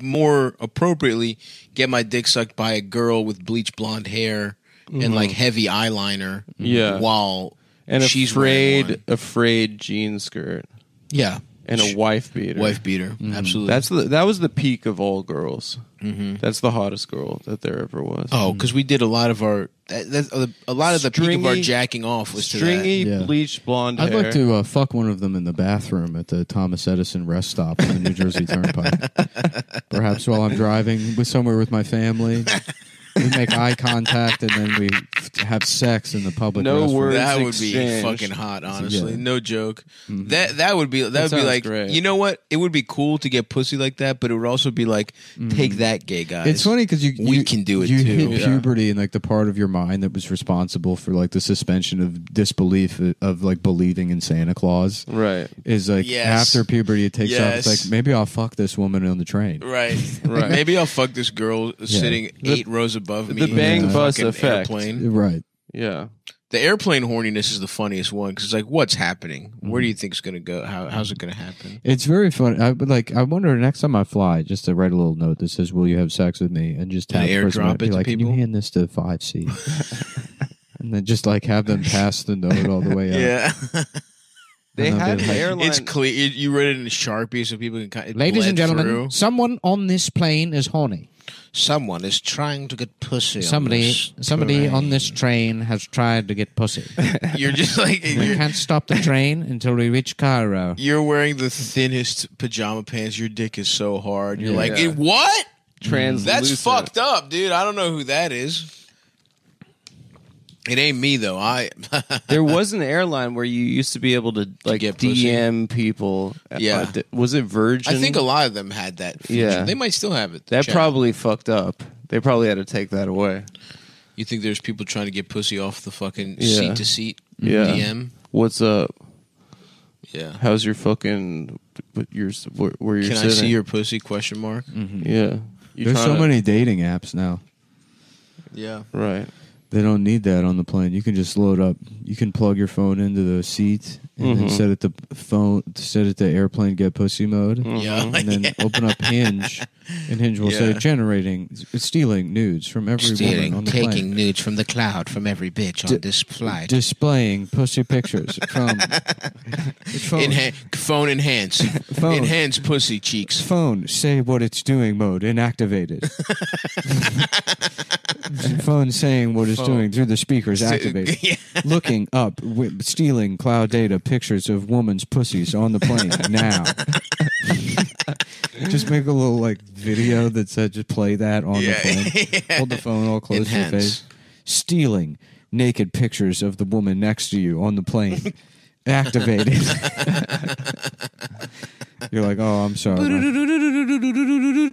more appropriately get my dick sucked by a girl with bleach blonde hair and like mm-hmm. heavy eyeliner. Yeah. while and she's afraid, afraid jean skirt yeah, and a wife beater. wife beater. Absolutely. That's the that was the peak of all girls. Mm-hmm. That's the hottest girl that there ever was. oh, because we did a lot of our that, that's a, a lot of the peak of our Stringy- jacking off was to stringy, Yeah. bleached blonde I'd hair. like to uh, fuck one of them in the bathroom at the Thomas Edison rest stop on the New Jersey Turnpike. Perhaps while I'm driving with somewhere with my family. We make eye contact and then we have sex in the public. No restroom. words. that would exchange. be fucking hot, honestly. Yeah. No joke. Mm-hmm. That that would be that, would be sounds like great. you know what? It would be cool to get pussy like that, but it would also be like mm-hmm. take that, gay guys. It's funny because you, We you- can do it You too. hit Yeah. puberty and like the part of your mind that was responsible for like the suspension of disbelief of, of like believing in Santa Claus right. is like Yes. after puberty it takes off. Yes. It's like maybe I'll fuck this woman on the train. Right. Right. Maybe I'll fuck this girl sitting The- eight rows above me. the bang in bus fucking effect. Airplane. Right. Yeah. The airplane horniness is the funniest one because it's like, what's happening? Where do you think it's gonna go? How, how's it gonna happen? It's very funny. I would like. I wonder next time I fly, just to write a little note that says, "Will you have sex with me?" and just And have the person airdrop be it to like, "Can you hand this to five C?" and then just like have them pass the note all the way up. Yeah, They had be airline. it's clear. You, you wrote it in Sharpie so people can kind of. Ladies and gentlemen, through. someone on this plane is horny. someone is trying to get pussy. on Somebody, this somebody on this train has tried to get pussy. You're just like we you're, can't stop the train until we reach Cairo. you're wearing the thinnest pajama pants. Your dick is so hard. You're like, Yeah. "Eh, what? translucent. That's fucked up, dude. I don't know who that is. It ain't me though. I There was an airline where you used to be able to like get pussy. DM people. Yeah. Uh, was it Virgin? I think a lot of them had that. Feature. Yeah. they might still have it. that Chat. probably fucked up. They probably had to take that away. You think there's people trying to get pussy off the fucking Yeah. seat to seat Yeah. DM? What's up? Yeah. How's your fucking? What your where, where you're Can I see your pussy? Question mark. Yeah. You There's so to- many dating apps now. Yeah. Right. They don't need that on the plane. You can just load up. You can plug your phone into the seat and then Mhm. set it to phone, set it to airplane get pussy mode, Yeah. and then open up Hinge, and Hinge will say Yeah. generating, stealing nudes from every woman on the plane, taking nudes from the cloud from every bitch on this flight. displaying pussy pictures from phone. phone enhance. Phone. Enhance pussy cheeks. phone say what it's doing mode inactivated. phone saying what it's doing through the speakers activated. Yeah. looking up, wi- stealing cloud data pictures of woman's pussies on the plane now. just make a little like video that said just play that on Yeah. the plane. Hold the phone all close to your Enhance. face. Stealing naked pictures of the woman next to you on the plane. Activated. You're like, oh, I'm sorry.